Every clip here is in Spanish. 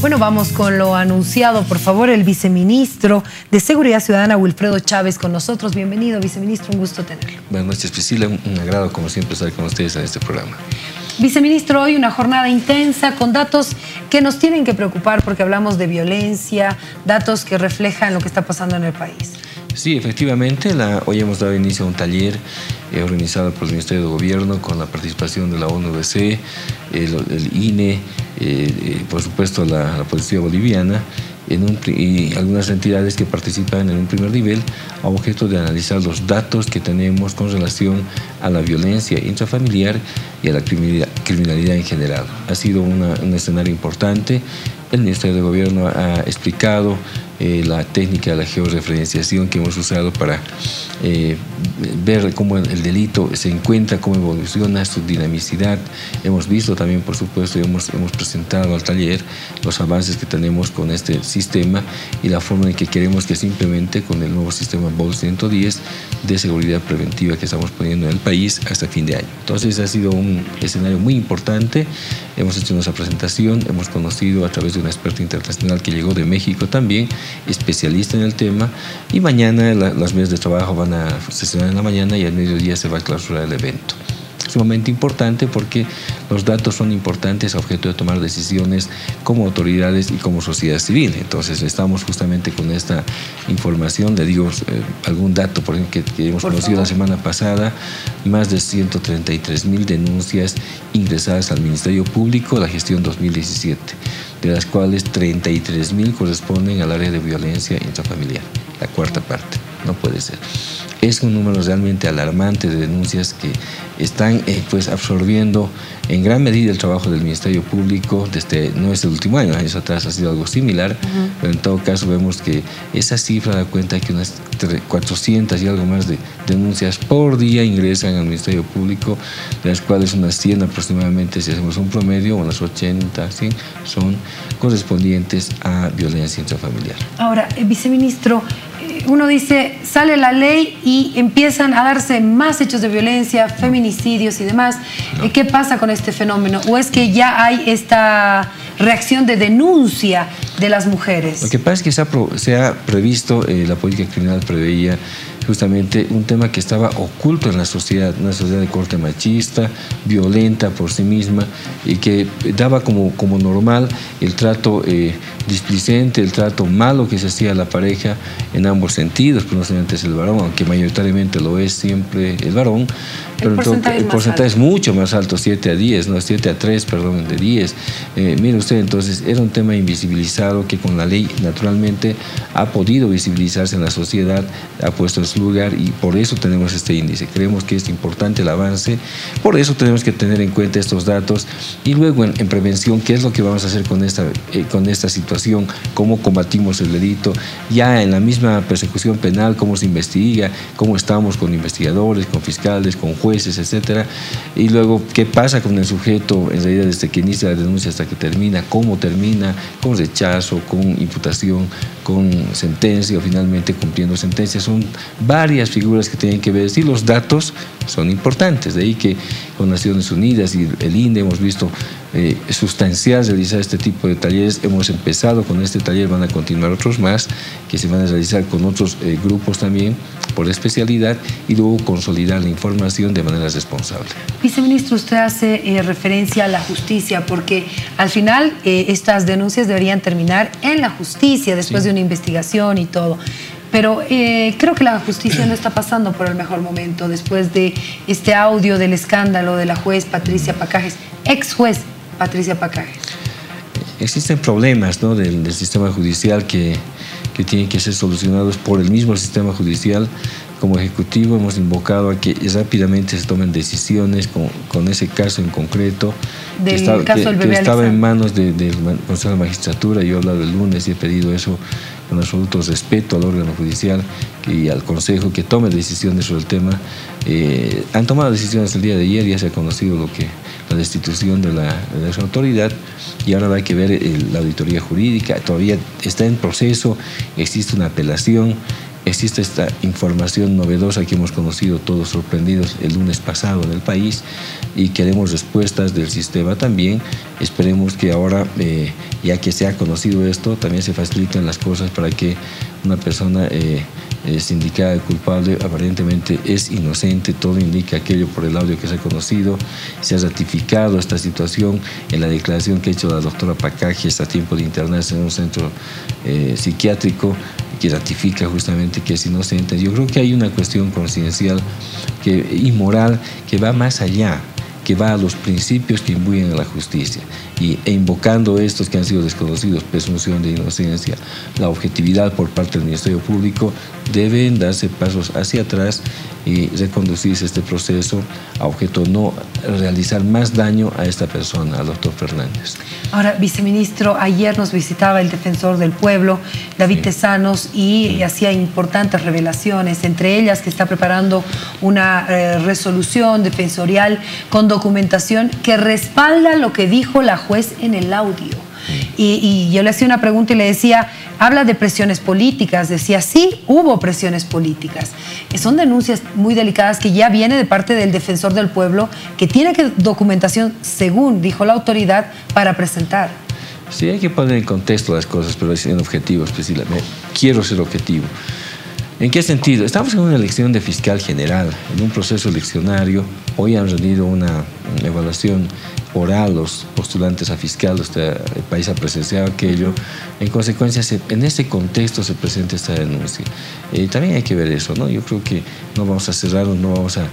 Bueno, vamos con lo anunciado. Por favor, el viceministro de Seguridad Ciudadana, Wilfredo Chávez, con nosotros. Bienvenido, viceministro, un gusto tenerlo. Buenas noches, Priscila. Un agrado, como siempre, estar con ustedes en este programa. Viceministro, hoy una jornada intensa con datos que nos tienen que preocupar porque hablamos de violencia, datos que reflejan lo que está pasando en el país. Sí, efectivamente, la, hoy hemos dado inicio a un taller eh, organizado por el Ministerio de Gobierno con la participación de la ONUBC, el, el INE, eh, eh, por supuesto la, la Policía Boliviana en un, y algunas entidades que participan en un primer nivel a objeto de analizar los datos que tenemos con relación a la violencia intrafamiliar y a la criminalidad, criminalidad en general. Ha sido una, un escenario importante. El Ministerio de Gobierno ha explicado eh, la técnica de la georreferenciación que hemos usado para eh, ver cómo el delito se encuentra, cómo evoluciona su dinamicidad. Hemos visto también, por supuesto, hemos, hemos presentado al taller los avances que tenemos con este sistema y la forma en que queremos que simplemente con el nuevo sistema BOL 110 de seguridad preventiva que estamos poniendo en el país hasta fin de año. Entonces ha sido un escenario muy importante. Hemos hecho nuestra presentación, hemos conocido a través de un experto internacional que llegó de México también, especialista en el tema, y mañana la, las mesas de trabajo van a sesionar en la mañana y al mediodía se va a clausurar el evento sumamente importante porque los datos son importantes a objeto de tomar decisiones como autoridades y como sociedad civil. Entonces estamos justamente con esta información, le digo eh, algún dato por ejemplo, que, que hemos por conocido favor. la semana pasada, más de 133 mil denuncias ingresadas al Ministerio Público la gestión 2017, de las cuales 33 mil corresponden al área de violencia intrafamiliar, la cuarta parte, no puede ser es un número realmente alarmante de denuncias que están eh, pues absorbiendo en gran medida el trabajo del Ministerio Público desde no es el último año, años atrás ha sido algo similar, uh -huh. pero en todo caso vemos que esa cifra da cuenta que unas 400 y algo más de denuncias por día ingresan al Ministerio Público, de las cuales unas 100 aproximadamente, si hacemos un promedio, unas 80, 100, son correspondientes a violencia intrafamiliar. Ahora, eh, viceministro, uno dice, sale la ley y empiezan a darse más hechos de violencia, feminicidios y demás. No. ¿Qué pasa con este fenómeno? ¿O es que ya hay esta reacción de denuncia de las mujeres? Lo que pasa es que se ha, se ha previsto, eh, la política criminal preveía justamente un tema que estaba oculto en la sociedad, una sociedad de corte machista, violenta por sí misma y que daba como, como normal el trato eh, displicente, el trato malo que se hacía a la pareja en ambos sentidos, pues no solamente es el varón, aunque mayoritariamente lo es siempre el varón, pero el porcentaje, el porcentaje es mucho más alto, 7 a 10, no 7 a 3, perdón, de 10. Eh, mire usted, entonces era un tema invisibilizado que con la ley naturalmente ha podido visibilizarse en la sociedad, ha puesto en su lugar y por eso tenemos este índice. Creemos que es importante el avance, por eso tenemos que tener en cuenta estos datos y luego en, en prevención, qué es lo que vamos a hacer con esta, eh, con esta situación, cómo combatimos el delito, ya en la misma persecución penal, cómo se investiga, cómo estamos con investigadores, con fiscales, con jueces, etcétera, y luego qué pasa con el sujeto en realidad desde que inicia la denuncia hasta que termina, cómo termina, con rechazo, con imputación, con sentencia o finalmente cumpliendo sentencia. Son varias figuras que tienen que ver y los datos son importantes. De ahí que con Naciones Unidas y el INDE hemos visto eh, sustancial realizar este tipo de talleres. Hemos empezado con este taller, van a continuar otros más que se van a realizar con otros eh, grupos también por especialidad y luego consolidar la información de manera responsable. Viceministro, usted hace eh, referencia a la justicia porque al final eh, estas denuncias deberían terminar en la justicia después sí. de una investigación y todo. Pero eh, creo que la justicia no está pasando por el mejor momento después de este audio del escándalo de la juez Patricia Pacajes, ex juez Patricia Pacajes. Existen problemas ¿no? del, del sistema judicial que, que tienen que ser solucionados por el mismo sistema judicial. Como ejecutivo hemos invocado a que rápidamente se tomen decisiones con, con ese caso en concreto, del que, estaba, caso que, del que estaba en manos del de, de Consejo de la Magistratura. Yo he hablado el lunes y he pedido eso con absoluto respeto al órgano judicial y al Consejo que tome decisiones sobre el tema. Eh, han tomado decisiones el día de ayer, ya se ha conocido lo que la destitución de la, autoridad y ahora hay que ver la auditoría jurídica, todavía está en proceso, existe una apelación, existe esta información novedosa que hemos conocido todos sorprendidos el lunes pasado en el país y queremos respuestas del sistema también. Esperemos que ahora, eh, ya que se ha conocido esto, también se faciliten las cosas para que una persona eh, es indicada culpable, aparentemente es inocente, todo indica aquello por el audio que se ha conocido, se ha ratificado esta situación en la declaración que ha hecho la doctora Pacajes a tiempo de internarse en un centro eh, psiquiátrico que ratifica justamente que es inocente. Yo creo que hay una cuestión conciencial y moral que va más allá que va a los principios que imbuyen a la justicia. Y, e invocando estos que han sido desconocidos, presunción de inocencia, la objetividad por parte del Ministerio Público, deben darse pasos hacia atrás y reconducirse este proceso a objeto no realizar más daño a esta persona, al doctor Fernández. Ahora, viceministro, ayer nos visitaba el defensor del pueblo, David Tesanos, y hacía importantes revelaciones, entre ellas que está preparando una eh, resolución defensorial con documentación que respalda lo que dijo la juez en el audio. Y, yo le hacía una pregunta y le decía, habla de presiones políticas. Decía, sí, hubo presiones políticas. Son denuncias muy delicadas que ya viene de parte del defensor del pueblo, que tiene que documentación, según dijo la autoridad, para presentar. Sí, hay que poner en contexto las cosas, pero en objetivos, pues, quiero ser objetivo. ¿En qué sentido? Estamos en una elección de fiscal general, en un proceso eleccionario. Hoy han rendido una evaluación oral los postulantes a fiscal, este, el país ha presenciado aquello. En consecuencia, en ese contexto se presenta esta denuncia. Eh, también hay que ver eso, ¿no? Yo creo que no vamos a cerrar o no vamos a,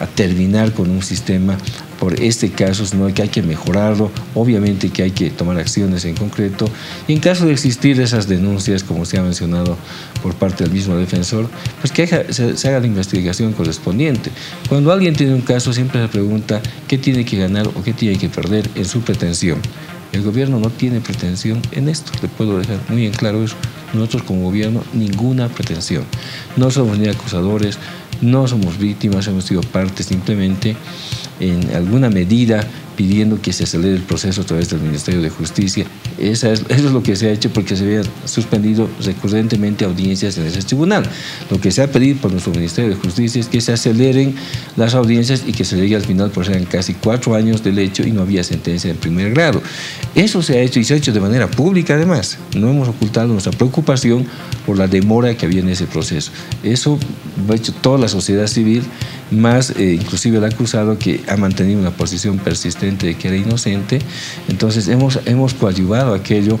a terminar con un sistema por este caso, sino que hay que mejorarlo, obviamente que hay que tomar acciones en concreto y en caso de existir esas denuncias, como se ha mencionado por parte del mismo defensor, pues que se, haga la investigación correspondiente. Cuando alguien tiene un caso, siempre se pregunta qué tiene que ganar o qué tiene que perder en su pretensión. El gobierno no tiene pretensión en esto, le puedo dejar muy en claro eso. Nosotros como gobierno, ninguna pretensión. No somos ni acusadores, no somos víctimas, hemos sido parte simplemente en alguna medida pidiendo que se acelere el proceso a través del Ministerio de Justicia. Esa es, eso es lo que se ha hecho porque se había suspendido recurrentemente audiencias en ese tribunal. Lo que se ha pedido por nuestro Ministerio de Justicia es que se aceleren las audiencias y que se llegue al final, por eran casi cuatro años del hecho y no había sentencia en primer grado. Eso se ha hecho y se ha hecho de manera pública además. No hemos ocultado nuestra preocupación por la demora que había en ese proceso. Eso lo ha hecho toda la sociedad civil, más eh, inclusive el acusado que ha mantenido una posición persistente de que era inocente. Entonces hemos, hemos coadyuvado aquello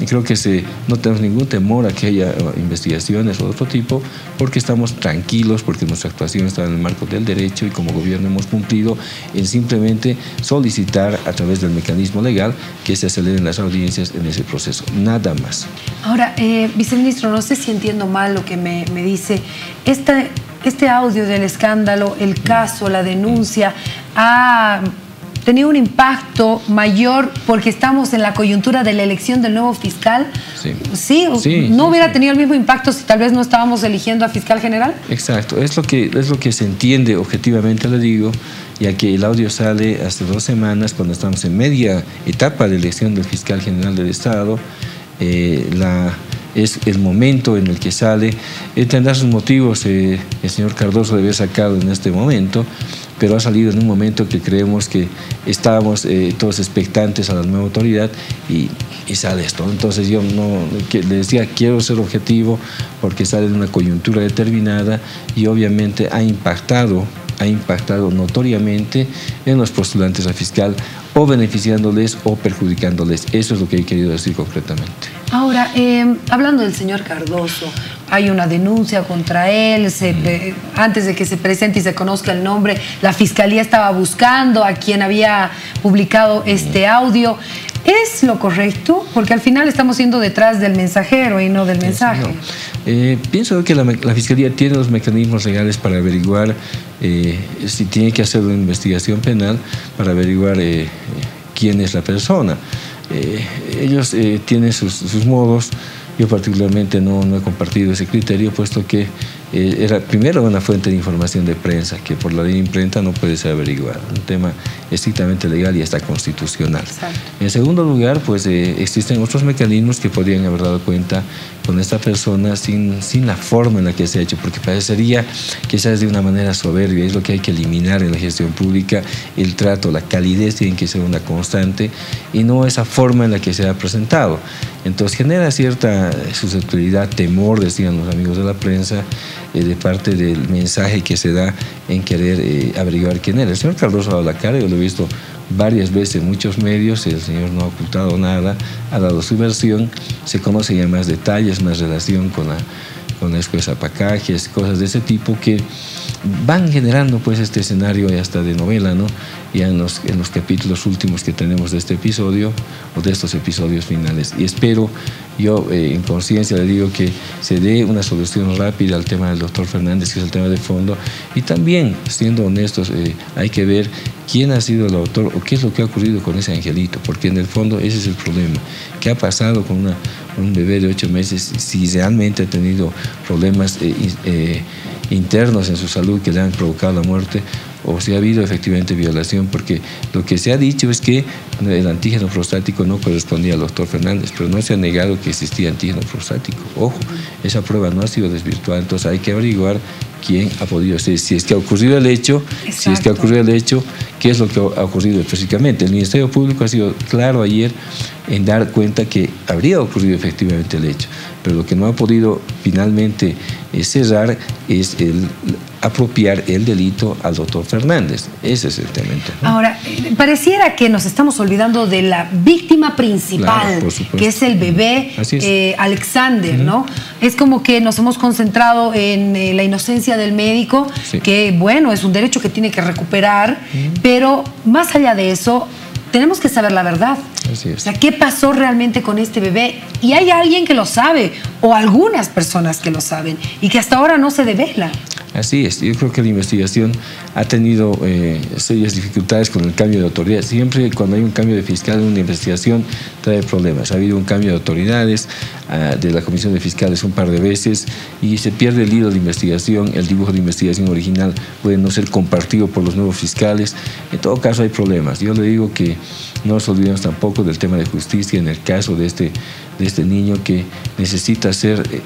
y creo que se, no tenemos ningún temor a que haya investigaciones o otro tipo porque estamos tranquilos, porque nuestra actuación está en el marco del derecho y como gobierno hemos cumplido en simplemente solicitar a través del mecanismo legal que se aceleren las audiencias en ese proceso. Nada más. Ahora, eh, viceministro, no sé si entiendo mal lo que me, me dice. Esta este audio del escándalo, el caso, la denuncia, ha tenido un impacto mayor porque estamos en la coyuntura de la elección del nuevo fiscal. Sí. ¿Sí? no hubiera tenido el mismo impacto si tal vez no estábamos eligiendo a fiscal general? Exacto, es lo que, es lo que se entiende objetivamente, le digo, ya que el audio sale hace dos semanas cuando estamos en media etapa de elección del fiscal general del Estado. Eh, la es el momento en el que sale. Eh, tendrá sus motivos, eh, el señor Cardoso debe haber sacado en este momento, pero ha salido en un momento que creemos que estábamos eh, todos expectantes a la nueva autoridad y, sale esto. Entonces yo no, le decía, quiero ser objetivo porque sale en una coyuntura determinada y obviamente ha impactado ha impactado notoriamente en los postulantes a fiscal o beneficiándoles o perjudicándoles. Eso es lo que he querido decir concretamente. Ahora, em, hablando del señor Cardoso, hay una denuncia contra él, antes de que se presente y se conozca el nombre, la fiscalía estaba buscando a quien había publicado este audio. ¿Es lo correcto? Porque al final estamos siendo detrás del mensajero y no del mensaje. Eh, pienso que la, Fiscalía tiene los mecanismos legales para averiguar eh, si tiene que hacer una investigación penal, para averiguar eh, quién es la persona. ellos tienen sus, modos Yo particularmente no, no he compartido ese criterio, puesto que eh, era primero una fuente de información de prensa que por la ley de imprenta no puede ser averiguada, un tema estrictamente legal y hasta constitucional. En segundo lugar, pues eh, existen otros mecanismos que podrían haber dado cuenta con esta persona sin, sin la forma en la que se ha hecho, porque parecería quizás de una manera soberbia, es lo que hay que eliminar en la gestión pública, el trato, la calidez tiene que ser una constante y no esa forma en la que se ha presentado. Entonces genera cierta susceptibilidad, temor, decían los amigos de la prensa, eh, de parte del mensaje que se da en querer eh, averiguar quién era. El señor Carlos dado la cara, yo lo he visto varias veces en muchos medios, el señor no ha ocultado nada, ha dado su versión, se conocen ya más detalles, más relación con la con cosas de ese tipo que van generando pues este escenario hasta de novela, ¿no? Ya en los, en los capítulos últimos que tenemos de este episodio o de estos episodios finales. Y espero, yo eh, en conciencia le digo que se dé una solución rápida al tema del doctor Fernández, que es el tema de fondo. Y también, siendo honestos, eh, hay que ver quién ha sido el autor o qué es lo que ha ocurrido con ese angelito, porque en el fondo ese es el problema. ¿Qué ha pasado con una, un bebé de ocho meses si realmente ha tenido problemas? Eh, internos en su salud que le han provocado la muerte o si ha habido efectivamente violación, porque lo que se ha dicho es que el antígeno prostático no correspondía al doctor Fernández, pero no se ha negado que existía antígeno prostático. Ojo, esa prueba no ha sido desvirtuada, entonces hay que averiguar quién ha podido ser, si es que ha ocurrido el hecho, si es que ha ocurrido el hecho, qué es lo que ha ocurrido específicamente. El Ministerio Público ha sido claro ayer en dar cuenta que habría ocurrido efectivamente el hecho, pero lo que no ha podido finalmente eh, cerrar es el apropiar el delito al doctor Fernández. Ese es el tema. Ahora, eh, pareciera que nos estamos olvidando de la víctima principal, que es el bebé eh, Alexander, ¿no? Es como que nos hemos concentrado en la inocencia del médico, que bueno, es un derecho que tiene que recuperar, pero más allá de eso, tenemos que saber la verdad. Así es. O sea, ¿qué pasó realmente con este bebé? Y hay alguien que lo sabe, o algunas personas que lo saben, y que hasta ahora no se devela. Así es, yo creo que la investigación ha tenido eh, serias dificultades con el cambio de autoridad. Siempre cuando hay un cambio de fiscal en una investigación trae problemas. Ha habido un cambio de autoridades ah, de la Comisión de Fiscales un par de veces y se pierde el hilo de investigación, el dibujo de investigación original puede no ser compartido por los nuevos fiscales. En todo caso hay problemas. Yo le digo que no nos olvidemos tampoco del tema de justicia en el caso de este, de este niño que necesita ser... Eh,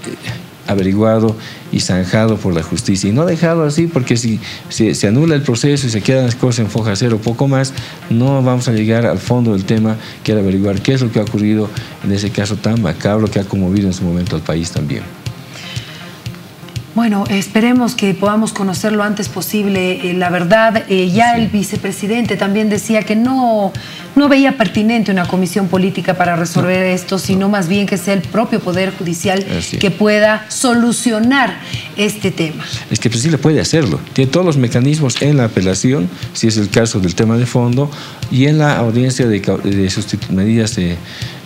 averiguado y zanjado por la justicia. Y no dejado así, porque si se, anula el proceso y se quedan las cosas en foja cero o poco más, no vamos a llegar al fondo del tema, que era averiguar qué es lo que ha ocurrido en ese caso tan macabro que ha conmovido en su momento al país también. Bueno, esperemos que podamos conocer lo antes posible eh, la verdad. Eh, ya el vicepresidente también decía que no, no veía pertinente una comisión política para resolver esto, sino más bien que sea el propio Poder Judicial que pueda solucionar este tema. Es que pues sí le puede hacerlo. Tiene todos los mecanismos en la apelación, si es el caso del tema de fondo, y en la audiencia de, de medidas de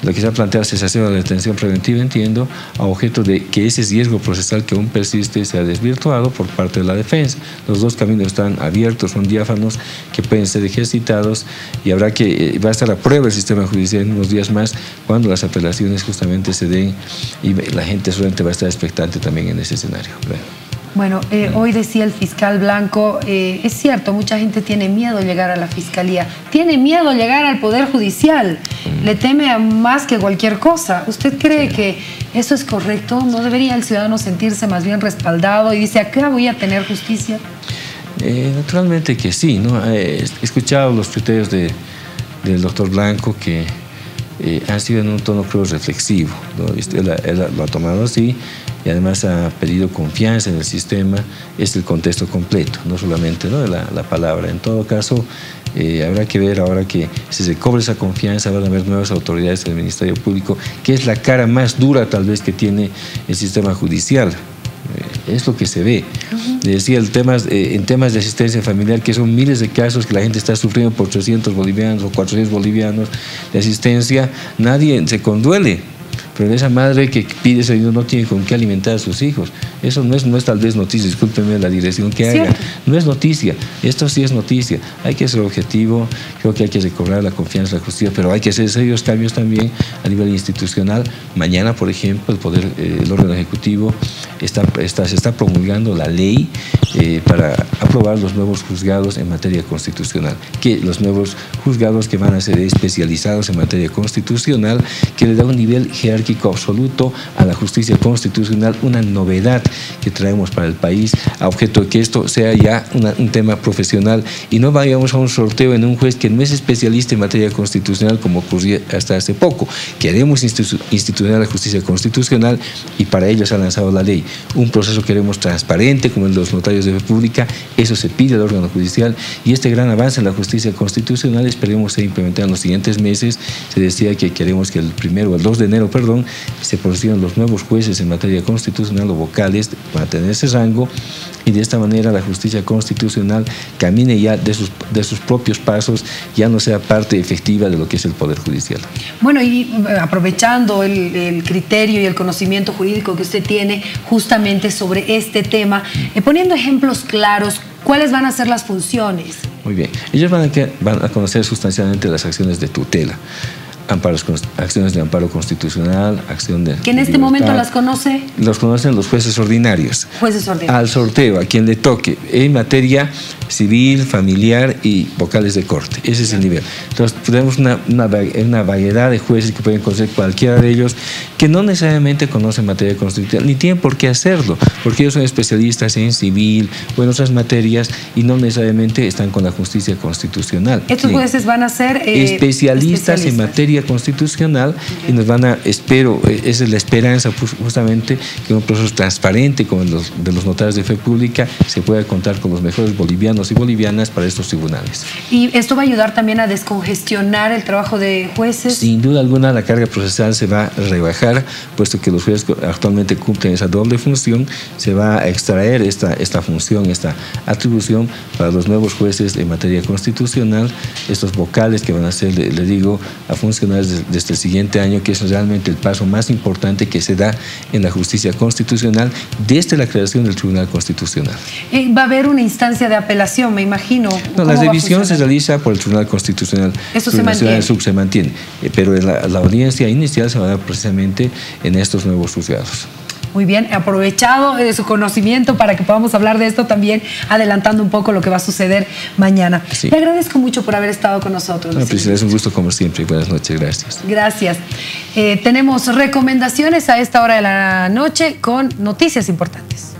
lo que se ha planteado cesación de la detención preventiva, entiendo, a objeto de que ese riesgo procesal que aún persiste sea desvirtuado por parte de la defensa. Los dos caminos están abiertos, son diáfanos, que pueden ser ejercitados y habrá que, eh, va a estar a prueba el sistema judicial en unos días más cuando las apelaciones justamente se den y la gente solamente va a estar expectante también en ese escenario. Eh, hoy decía el fiscal Blanco, eh, es cierto, mucha gente tiene miedo llegar a la fiscalía, tiene miedo llegar al Poder Judicial, le teme a más que cualquier cosa. ¿Usted cree que eso es correcto? ¿No debería el ciudadano sentirse más bien respaldado y dice, acá voy a tener justicia? Eh, naturalmente que sí, ¿no? he escuchado los criterios de, del doctor Blanco que han sido en un tono creo reflexivo, él lo ha tomado así y además ha pedido confianza en el sistema, es el contexto completo, no solamente ¿no? La, la, palabra. En todo caso, eh, habrá que ver ahora que si se cobra esa confianza van a haber nuevas autoridades del Ministerio Público, que es la cara más dura tal vez que tiene el sistema judicial. Eh, es lo que se ve. decía, el tema, eh, en temas de asistencia familiar, que son miles de casos que la gente está sufriendo por 300 bolivianos o 400 bolivianos de asistencia, nadie se conduele pero esa madre que pide ese dinero no tiene con qué alimentar a sus hijos. Eso no es, no es tal vez noticia, discúlpeme la dirección que haga. No es noticia, esto sí es noticia. Hay que ser objetivo, creo que hay que recobrar la confianza la justicia, pero hay que hacer serios cambios también a nivel institucional. Mañana, por ejemplo, el Poder, eh, el órgano ejecutivo está, está, se está promulgando la ley eh, para aprobar los nuevos juzgados en materia constitucional, que los nuevos juzgados que van a ser especializados en materia constitucional, que le da un nivel jerárquico absoluto a la justicia constitucional, una novedad que traemos para el país, a objeto de que esto sea ya un tema profesional y no vayamos a un sorteo en un juez que no es especialista en materia constitucional como ocurría hasta hace poco. Queremos institucionar la justicia constitucional y para ello se ha lanzado la ley. Un proceso queremos transparente como el de los notarios de fe pública, eso se pide al órgano judicial y este gran avance en la justicia constitucional esperemos ser implementado en los siguientes meses. Se decía que queremos que el primero, el 2 de enero, perdón, se produzcan los nuevos jueces en materia constitucional o vocales para tener ese rango y de esta manera la justicia constitucional camine ya de sus, de sus propios pasos, ya no sea parte efectiva de lo que es el Poder Judicial. Bueno, y eh, aprovechando el, criterio y el conocimiento jurídico que usted tiene justamente sobre este tema, eh, poniendo ejemplos claros, ¿cuáles van a ser las funciones? Muy bien, ellos van a, van a conocer sustancialmente las acciones de tutela amparos, acciones de amparo constitucional, acción de... ¿Que en este momento las conoce? Los conocen los jueces ordinarios. Jueces ordinarios. Al sorteo, a quien le toque, en materia civil, familiar y vocales de corte. Ese es el nivel. Entonces, tenemos una, una, variedad de jueces que pueden conocer cualquiera de ellos, que no necesariamente conocen materia constitucional, ni tienen por qué hacerlo, porque ellos son especialistas en civil o en otras materias y no necesariamente están con la justicia constitucional. Estos jueces van a ser... Eh, especialistas en materia constitucional y nos van a, espero, eh, esa es la esperanza justamente, que un proceso transparente como los de los notarios de fe pública se pueda contar con los mejores bolivianos y bolivianas para estos tribunales. ¿Y esto va a ayudar también a descongestionar el trabajo de jueces? Sin duda alguna la carga procesal se va a rebajar, puesto que los jueces actualmente cumplen esa doble función, se va a extraer esta, esta función, esta atribución para los nuevos jueces en materia constitucional, estos vocales que van a ser, le, le digo, a funcionar desde, este siguiente año, que es realmente el paso más importante que se da en la justicia constitucional desde la creación del Tribunal Constitucional. Eh, va a haber una instancia de apelación, me imagino. No, la revisión se realiza por el Tribunal Constitucional. Eso se mantiene. se mantiene, eh, pero la, la audiencia inicial se va a dar precisamente en estos nuevos juzgados. Muy bien, aprovechado de su conocimiento para que podamos hablar de esto también, adelantando un poco lo que va a suceder mañana. Le agradezco mucho por haber estado con nosotros. No, pues, es un gusto como siempre. Buenas noches, gracias. Gracias. Eh, tenemos recomendaciones a esta hora de la noche con noticias importantes.